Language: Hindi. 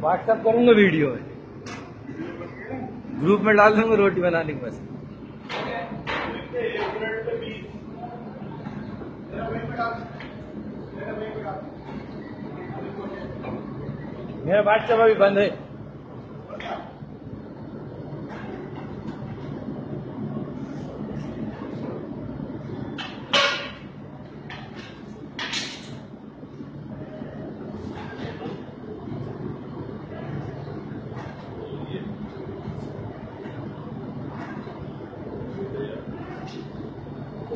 व्हाट्सएप करूँगा, वीडियो में ग्रुप में डाल दूँगा रोटी बनाने के बस मेरा व्हाट्सएप अभी बंद है।